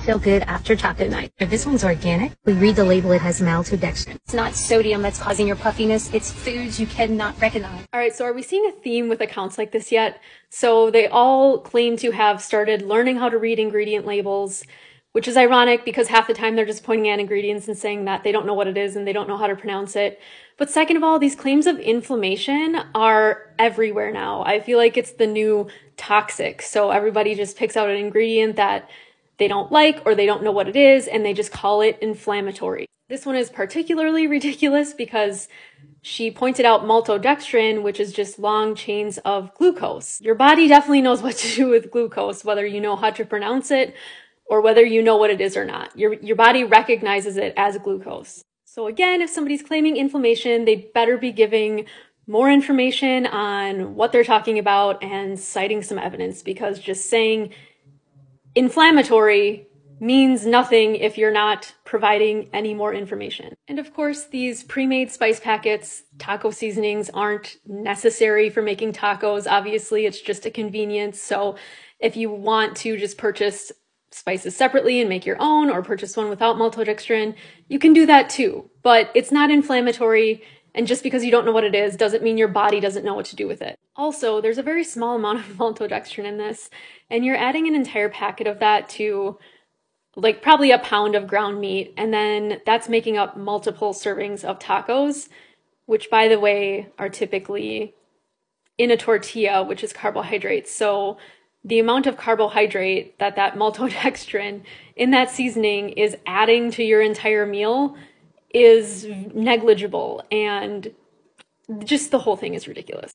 feel good after taco night. If this one's organic, we read the label, it has maltodextrin. It's not sodium that's causing your puffiness, it's foods you cannot recognize. All right, so are we seeing a theme with accounts like this yet? So they all claim to have started learning how to read ingredient labels, which is ironic because half the time they're just pointing at ingredients and saying that they don't know what it is and they don't know how to pronounce it. But second of all, these claims of inflammation are everywhere now. I feel like it's the new toxic. So everybody just picks out an ingredient that they don't like or they don't know what it is and they just call it inflammatory. This one is particularly ridiculous because she pointed out maltodextrin, which is just long chains of glucose. Your body definitely knows what to do with glucose, whether you know how to pronounce it or whether you know what it is or not. Your, your body recognizes it as glucose. So again, if somebody's claiming inflammation, they better be giving more information on what they're talking about and citing some evidence because just saying inflammatory means nothing if you're not providing any more information. And of course, these pre-made spice packets, taco seasonings aren't necessary for making tacos. Obviously, it's just a convenience. So if you want to just purchase spices separately and make your own or purchase one without maltodextrin, you can do that too. But it's not inflammatory and just because you don't know what it is doesn't mean your body doesn't know what to do with it. Also, there's a very small amount of maltodextrin in this, and you're adding an entire packet of that to like probably a pound of ground meat, and then that's making up multiple servings of tacos, which by the way are typically in a tortilla, which is carbohydrates. So the amount of carbohydrate that that maltodextrin in that seasoning is adding to your entire meal is negligible and just the whole thing is ridiculous.